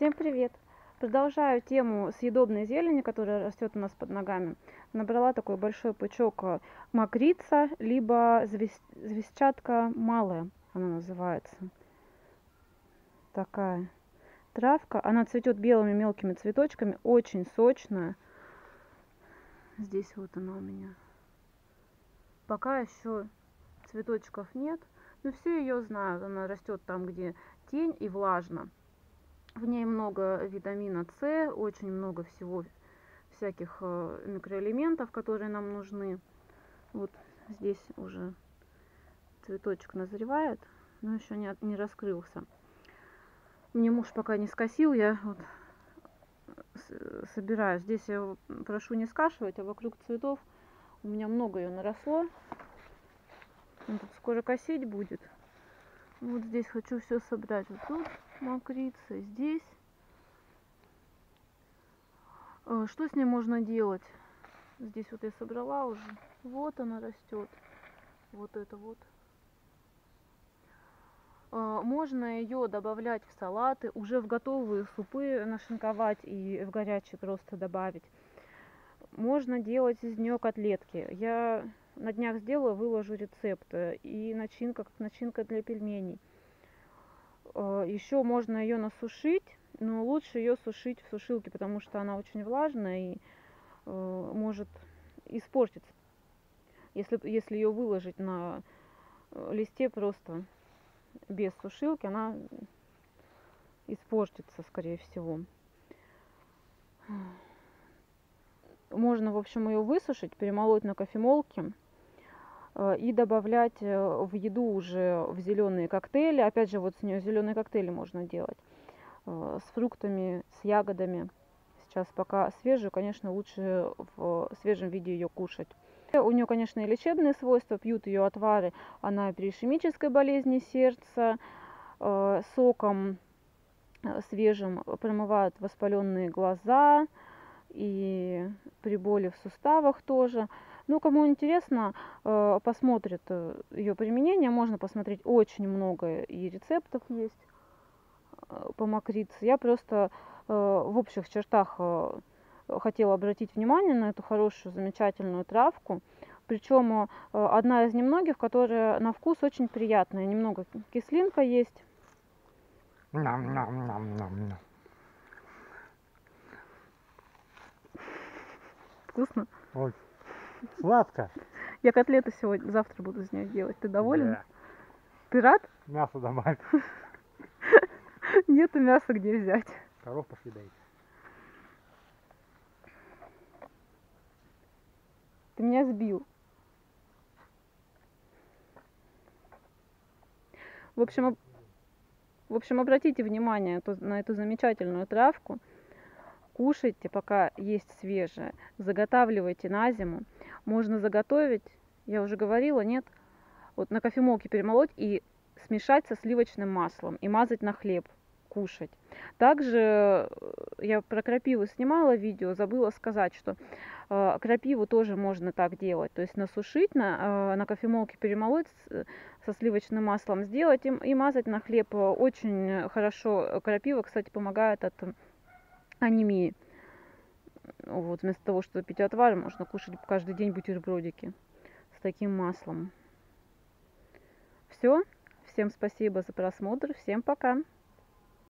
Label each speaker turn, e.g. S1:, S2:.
S1: Всем привет! Продолжаю тему съедобной зелени, которая растет у нас под ногами. Набрала такой большой пучок э, мокрица, либо звездчатка малая, она называется. Такая травка. Она цветет белыми мелкими цветочками, очень сочная. Здесь вот она у меня. Пока еще цветочков нет, но все ее знают. Она растет там, где тень и влажно. В ней много витамина С, очень много всего, всяких э, микроэлементов, которые нам нужны. Вот здесь уже цветочек назревает, но еще не, не раскрылся. Мне муж пока не скосил, я вот собираю. Здесь я прошу не скашивать, а вокруг цветов у меня много ее наросло. Он тут скоро косить будет. Вот здесь хочу все собрать. Вот тут мокрица, здесь. А, что с ней можно делать? Здесь вот я собрала уже. Вот она растет. Вот это вот. А, можно ее добавлять в салаты, уже в готовые супы нашинковать и в горячие просто добавить. Можно делать из нее котлетки. Я на днях сделаю, выложу рецепт. Э, и начинка, как начинка для пельменей. Э, Еще можно ее насушить, но лучше ее сушить в сушилке, потому что она очень влажная и э, может испортиться. Если, если ее выложить на листе просто без сушилки, она испортится, скорее всего. Можно, в общем, ее высушить, перемолоть на кофемолке Э, и добавлять э, в еду уже в зеленые коктейли. Опять же, вот с нее зеленые коктейли можно делать э, с фруктами, с ягодами. Сейчас пока свежую, конечно, лучше в свежем виде ее кушать. У нее, конечно, и лечебные свойства, пьют ее отвары, она при ишемической болезни сердца, соком свежим промывают воспаленные глаза и при боли в суставах тоже. Ну, кому интересно, э, посмотрит э, ее применение, можно посмотреть очень много и рецептов есть э, по мокрице. Я просто в общих чертах хотела обратить внимание на эту хорошую, замечательную травку. Причем одна из немногих, которая на вкус очень приятная. Немного кислинка есть. Ням, ням, ням, ням, ням. Вкусно?
S2: Ой. Сладко.
S1: Я котлеты сегодня, завтра буду из нее делать. Ты доволен?
S2: Да.
S1: Ты рад?
S2: Мясо добавь.
S1: Нету мяса где взять.
S2: Коров пошли доить.
S1: Ты меня сбил. В общем, в общем, обратите внимание на эту замечательную травку. Кушайте, пока есть свежее. Заготавливайте на зиму можно заготовить, я уже говорила, нет, вот на кофемолке перемолоть и смешать со сливочным маслом и мазать на хлеб, кушать. Также э, я про крапиву снимала видео, забыла сказать, что э, крапиву тоже можно так делать, то есть насушить, на, э, на кофемолке перемолоть с, со сливочным маслом сделать и, и мазать на хлеб. Очень хорошо крапива, кстати, помогает от анемии. Вот, вместо того, чтобы пить отвар, можно кушать каждый день бутербродики с таким маслом. Все. Всем спасибо за просмотр. Всем пока.